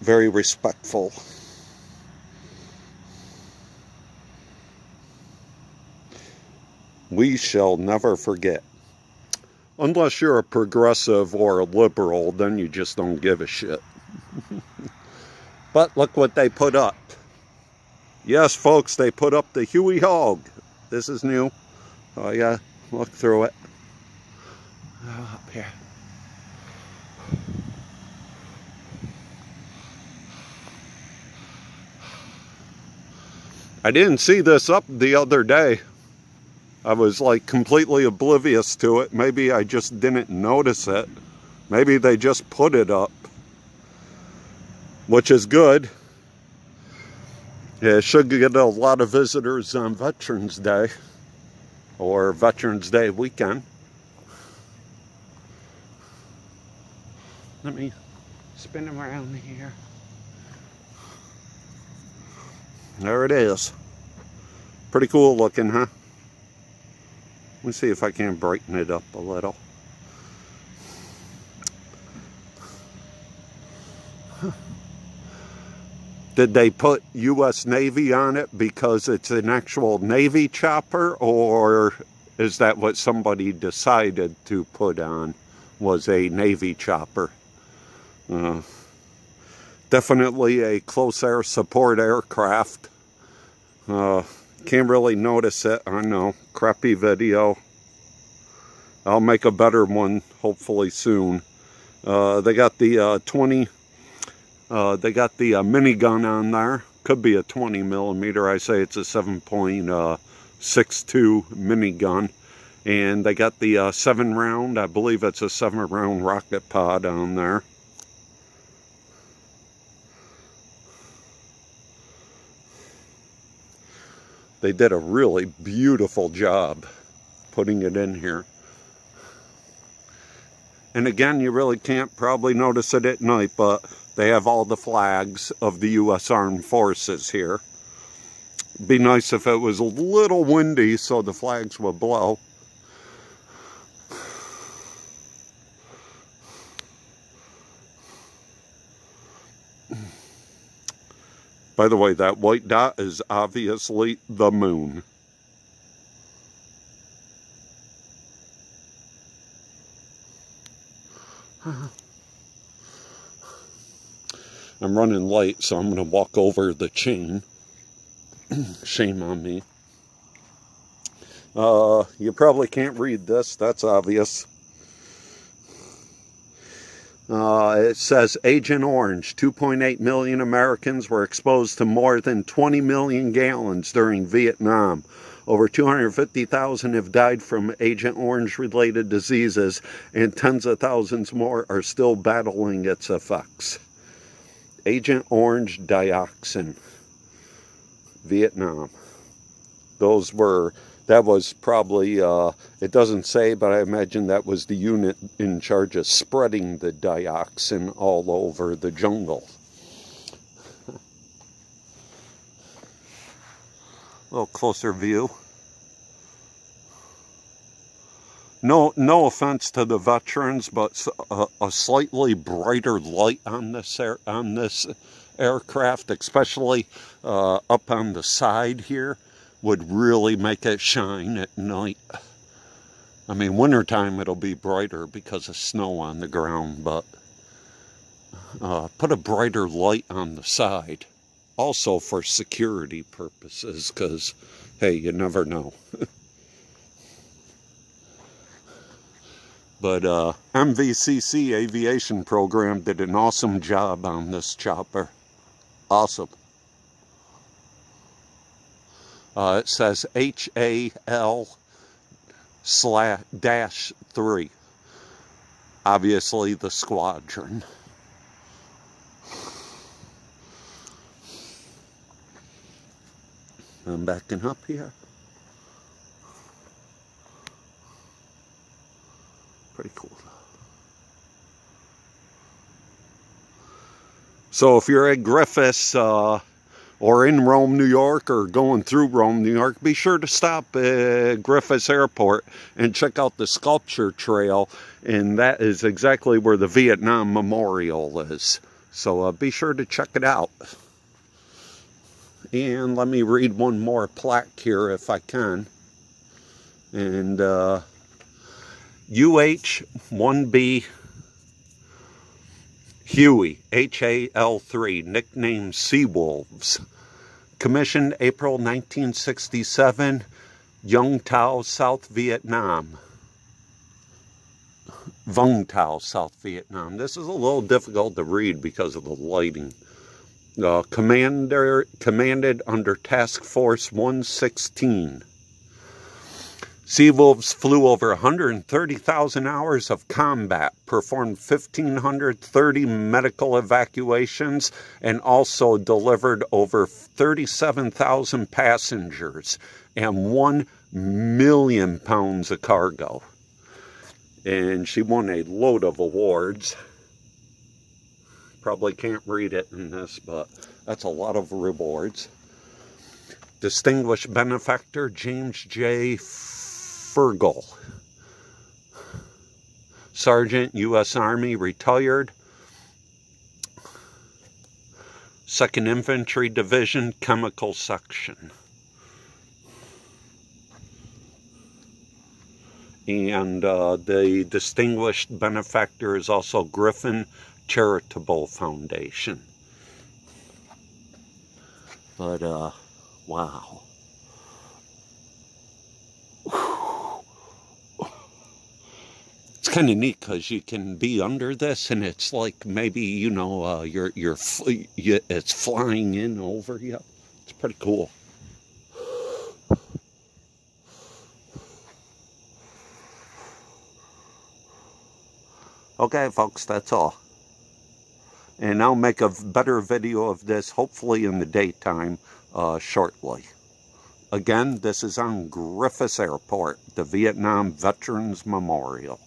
very respectful. We shall never forget. Unless you're a progressive or a liberal, then you just don't give a shit. but look what they put up. Yes, folks, they put up the Huey Hog. This is new. Oh, yeah, look through it. Oh, up here. I didn't see this up the other day. I was like completely oblivious to it. Maybe I just didn't notice it. Maybe they just put it up. Which is good. Yeah, should get a lot of visitors on Veterans Day. Or Veterans Day weekend. Let me spin them around here. There it is. Pretty cool looking, huh? Let me see if I can brighten it up a little. Did they put U.S. Navy on it because it's an actual Navy chopper or is that what somebody decided to put on was a Navy chopper? Uh, definitely a close air support aircraft. Uh, can't really notice it. I know. Crappy video. I'll make a better one hopefully soon. Uh, they got the uh, 20, uh, they got the uh, minigun on there. Could be a 20 millimeter. I say it's a 7.62 uh, minigun. And they got the uh, 7 round. I believe it's a 7 round rocket pod on there. They did a really beautiful job putting it in here. And again, you really can't probably notice it at night, but they have all the flags of the U.S. Armed Forces here. Be nice if it was a little windy so the flags would blow. By the way, that white dot is obviously the moon. I'm running late, so I'm going to walk over the chain. Shame on me. Uh, you probably can't read this, that's obvious. Uh, it says Agent Orange 2.8 million Americans were exposed to more than 20 million gallons during Vietnam. Over 250,000 have died from Agent Orange related diseases, and tens of thousands more are still battling its effects. Agent Orange dioxin, Vietnam. Those were that was probably, uh, it doesn't say, but I imagine that was the unit in charge of spreading the dioxin all over the jungle. A little closer view. No, no offense to the veterans, but a, a slightly brighter light on this air, on this aircraft, especially uh, up on the side here would really make it shine at night. I mean, wintertime it'll be brighter because of snow on the ground, but uh, put a brighter light on the side. Also for security purposes, because, hey, you never know. but uh, MVCC Aviation Program did an awesome job on this chopper. Awesome. Uh, it says HAL slash dash three. Obviously the squadron. I'm backing up here. Pretty cool. So if you're at Griffiss, uh, or in Rome, New York, or going through Rome, New York, be sure to stop at Griffiss Airport and check out the sculpture trail. And that is exactly where the Vietnam Memorial is. So uh, be sure to check it out. And let me read one more plaque here if I can. And uh, UH-1B Huey, HAL3, nicknamed Seawolves. Commissioned April 1967, Yung Tau, South Vietnam. Vung Tau, South Vietnam. This is a little difficult to read because of the lighting. Uh, commander commanded under Task Force 116. Seawolves flew over 130,000 hours of combat, performed 1,530 medical evacuations, and also delivered over 37,000 passengers and 1 million pounds of cargo. And she won a load of awards. Probably can't read it in this, but that's a lot of rewards. Distinguished benefactor James J. Fergal. Sergeant, U.S. Army, retired. 2nd Infantry Division, Chemical Section. And uh, the distinguished benefactor is also Griffin charitable foundation. But, uh, wow. Kind of neat because you can be under this and it's like maybe, you know, uh, you're, you're, you, it's flying in over you. It's pretty cool. Okay, folks, that's all and I'll make a better video of this hopefully in the daytime uh, shortly. Again, this is on Griffiss Airport, the Vietnam Veterans Memorial.